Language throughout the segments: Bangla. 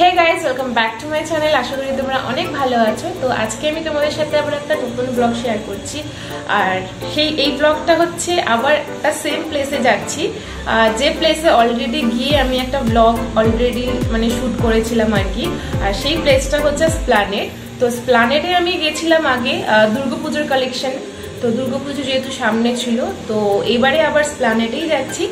Hey guys welcome back to my channel আশা করি তোমরা অনেক ভালো আছো। তো আজকে আমি তোমাদের সাথে আবার একটা নতুন ব্লগ শেয়ার করছি। আর সেই, এই ব্লগটা হচ্ছে আবার একটা সেম প্লেসে যাচ্ছি। যে প্লেসে অলরেডি গিয়ে আমি একটা ব্লগ অলরেডি মানে শ্যুট করেছিলাম আর কি। আর সেই প্লেসটা হচ্ছে স্প্লানেট তো স্প্লানেটে আমি গেছিলাম আগে দুর্গাপুজোর কালেকশন তো দুর্গাপুজো যেহেতু সামনে ছিল, তো এবারে আবার স্প্লানেটেই যাচ্ছি।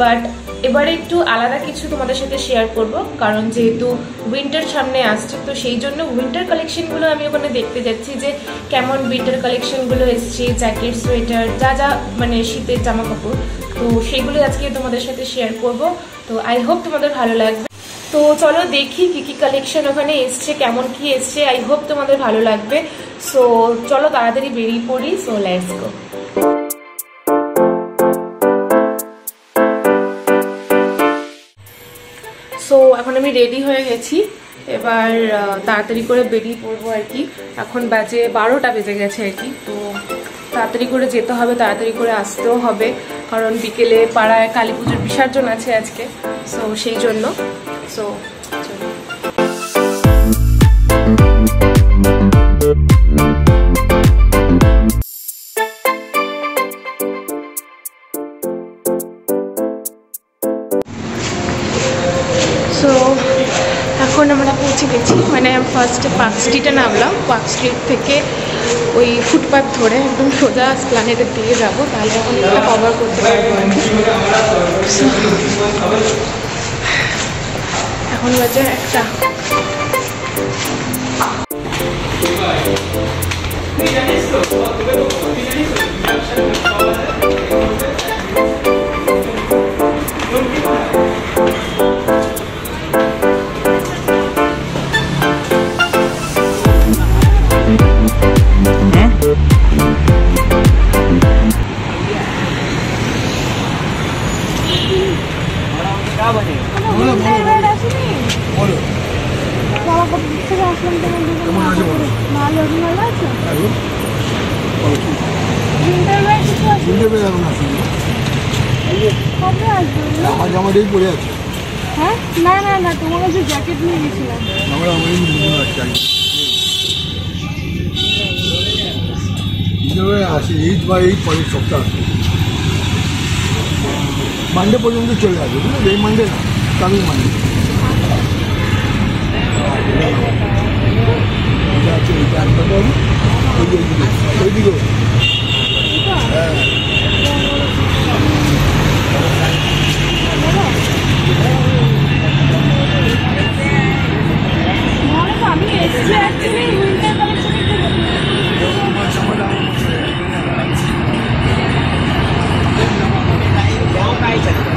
বাট এবারে একটু আলাদা কিছু তোমাদের সাথে শেয়ার করব। কারণ যেহেতু উইন্টার সামনে আসছে, তো সেই জন্য উইন্টার কালেকশনগুলো আমি ওখানে দেখতে যাচ্ছি যে কেমন উইন্টার কালেকশনগুলো এসছে জ্যাকেট সোয়েটার যা যা মানে শীতের জামা কাপড় তো সেগুলো আজকে তোমাদের সাথে শেয়ার করব। তো আই হোপ তোমাদের ভালো লাগবে। তো চলো দেখি কি কি কালেকশন ওখানে এসছে, কেমন কি এসছে। আই হোপ তোমাদের ভালো লাগবে। সো চলো তাড়াতাড়ি বেরিয়ে পড়ি। সো লেটস গো এখন আমি রেডি হয়ে গেছি। এবার তাড়াতাড়ি করে বেরিয়ে পড়ব আর কি। এখন বাজে বারোটা বেজে গেছে আর কি, তো তাড়াতাড়ি করে যেতে হবে, তাড়াতাড়ি করে আসতেও হবে। কারণ বিকেলে পাড়ায় কালী পুজোর বিসর্জন আছে আজকে সো সেই জন্য। সো ফার্স্টে পার্ক স্ট্রিটে নামলাম পার্ক স্ট্রিট থেকে ওই ফুটপাথ ধরে একদম সোজা প্ল্যানেটের দিকে যাব, তাহলে অনেকটা কভার করতে পারব এখন বাজে একটা। শুনতে পেয়ে না শুনলে আমার জামাটাই পরে আছে? হ্যাঁ? না না না তোমার কাছে জ্যাকেট নিয়ে গেছিলাম। আমার কীভাবে আসে এইট বা এইট পরের সপ্তাহ। আসবে মানডে পর্যন্ত চলে আসবে বুঝলি? এই মানডে না কামিং মানডে এটা আছে এইটা আনতে পারব ওই যে ওইদিকে ওইদিকে হ্যাঁ নাহলে তো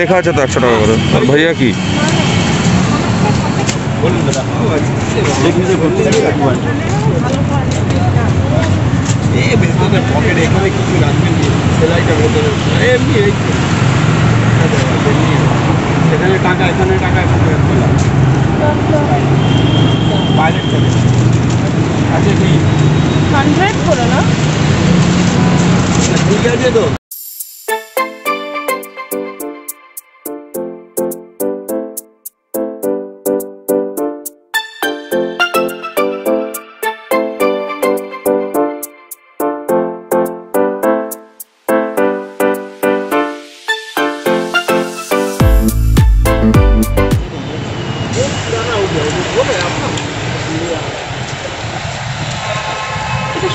লেখা আছে তো একশো টাকা করে। আর ভাইয়া কি? এখানে টাকা এখানে টাকা আচ্ছা কি হান্ড্রেড করে না? ঠিক আছে তো।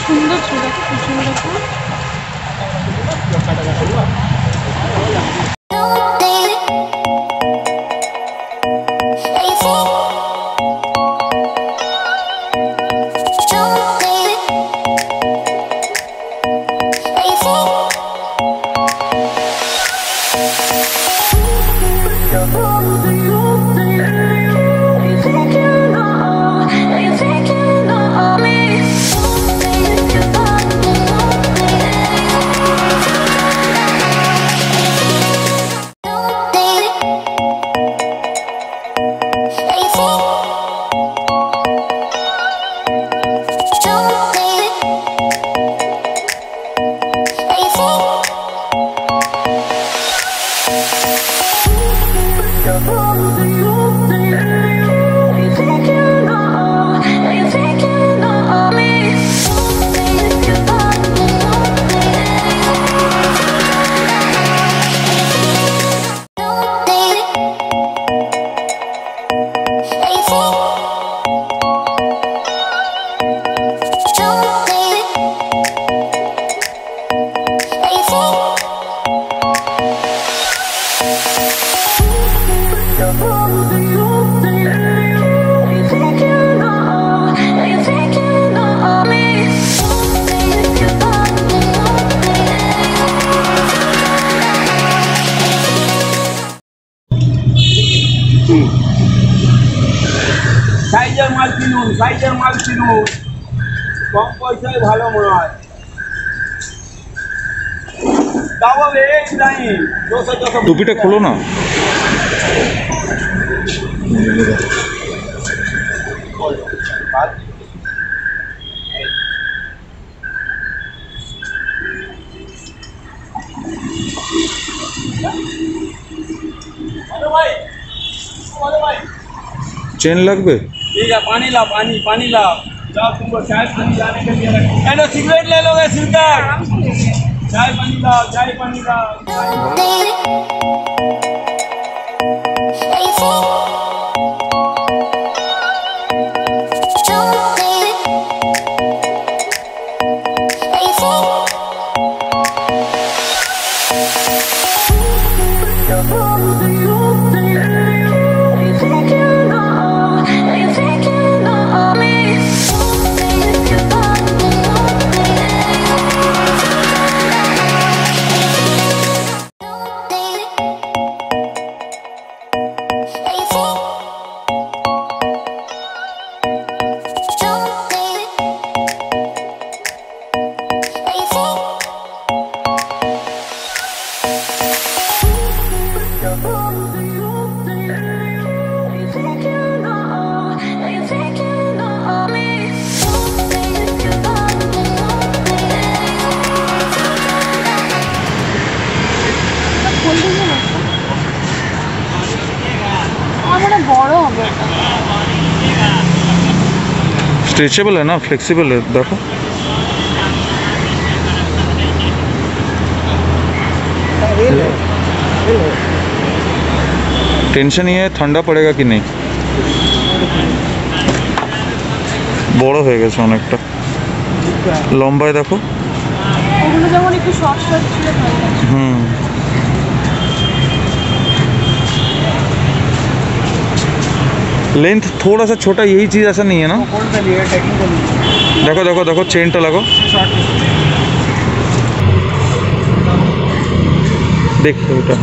সুন্দর ছিল খুব সুন্দর দিচ্ছি সাইজের মাল কিনুন সাইজের মাল কিনুন। কম পয়সায় ভালো মাল। টুপিটা খোলো না। ভাই। चेन लग लगबे ठीक है पानी ला पानी पानी ला तुमको चाय पानी जाने के लिए रखो सिगरेट ले लोगे सिगरेट चाय पानी ला चाय पानी ला स्ट्रेचेबल है ना फ्लेक्सिबल है देखो টেনশন ये है ঠান্ডা পড়েগা কি নেই বড় হয়ে গেছে অনেকটা লম্বায় দেখো ওগুলো যেমন একটু শর্ট শর্ট ছিল ভালো লাগছে। হুম लेंथ थोड़ा सा छोटा यही चीज़ ऐसा नहीं है ना? देखो देखो देखो चेन तो लगो देख ওটা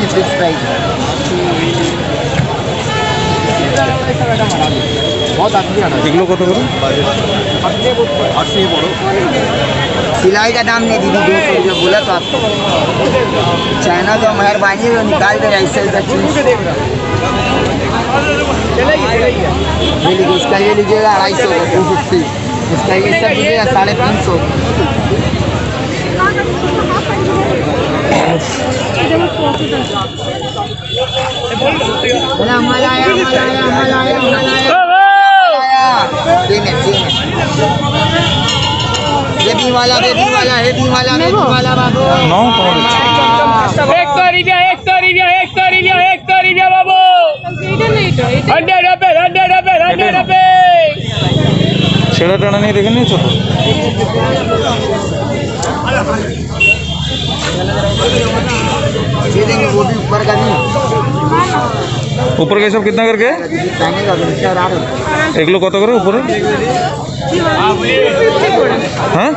हंड्रेड हाँ दीदी फिक्स प्राइस बहुत आदमी आ रहा এগুলো কত করে सिलाई का दाम नहीं दीदी दो सौ रुपये बोला तो आपको चाइना का मेहरबानी है वो निकाल दे ऐसे का चीज ये लीजिए इसका ये लीजिएगा अढ़ाई सौ का टू फिफ्टी इसका ये सब लीजिएगा साढ़े तीन सौ मलाया मलाया मलाया मलाया मलाया सेम है सेम है बेबी वाला बेबी वाला हेवी वाला बेबी वाला बाबू নাও তোমার ইচ্ছা। एक सौ रुपया एक सौ रुपया एक सौ रुपया एक सौ रुपया बाबू এটা না এটা এটা हंड्रेड रुपये हंड्रेड रुपये हंड्रेड रुपये ছেঁড়া টেড়া নিয়ে দেখে নিয়েছো তো ऊपर का सब कितना करके? एक लोग कत करो ऊपर? हाँ?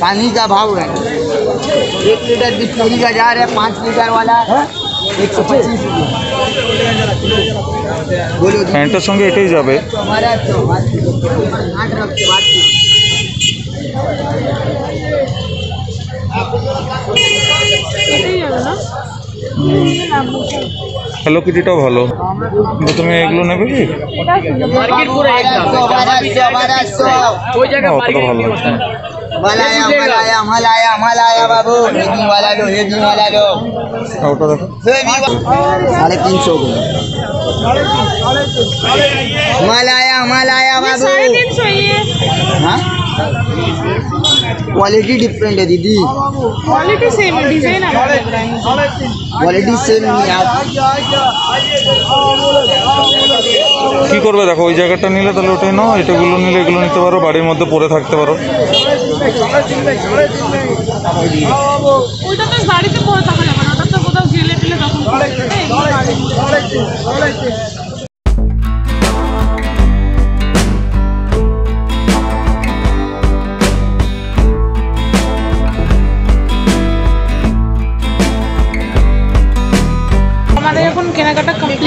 पानी का भाव है। एक लीटर की पूरी का रहा है पाँच लीटर वाला एक सौ पच्चीस पैंटर तो संगे एक ही जाबे হ্যালো কিটিটাও ভালো কিন্তু তুমি এগুলো নেবে কি অতটা ভালো লাগছে না ওটা দেখো সাড়ে তিনশো মালায়া মালায়া বাবু হ্যাঁ मलाया बाबू साढ़े तीन सौ ये हाँ क्वालिटी डिफरेंट है दीदी क्वालिटी सेम है डिजाइन अलग लग रहा है मुझे। क्वालिटी सेम नहीं है आप কি করবে দেখো ওই জায়গাটা নিলে তাহলে ওটাই নাও এটাগুলো নিলে এগুলো নিতে পারো বাড়ির মধ্যে পরে থাকতে পারো ওইটা তো বাড়িতে পরে থাকা যাবে না ওটা তো কোথাও গেলে টেলে তখন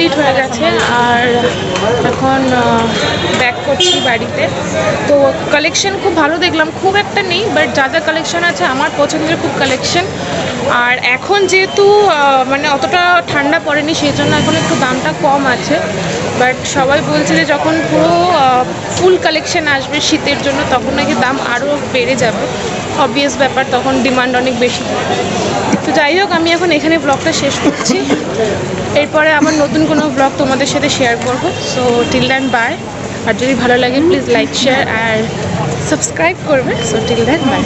কমপ্লিট হয়ে গেছে আর এখন ব্যাক করছি বাড়িতে। তো কালেকশন খুব ভালো দেখলাম, খুব একটা নেই বাট যা যা কালেকশন আছে, আমার পছন্দের খুব কালেকশন আর এখন যেহেতু মানে অতটা ঠান্ডা পড়েনি, সেই জন্য এখন একটু দামটা কম আছে। বাট সবাই বলছে যে যখন পুরো ফুল কালেকশন আসবে শীতের জন্য, তখন নাকি দাম আরও বেড়ে যাবে। অবভিয়াস ব্যাপার, তখন ডিমান্ড অনেক বেশি। তো যাই হোক, আমি এখন এখানে ব্লগটা শেষ করছি। এরপরে আমার নতুন কোনো ব্লগ তোমাদের সাথে শেয়ার করব। সো টিল দেন বাই আর যদি ভালো লাগে প্লিজ লাইক শেয়ার আর সাবস্ক্রাইব করবে। So till then bye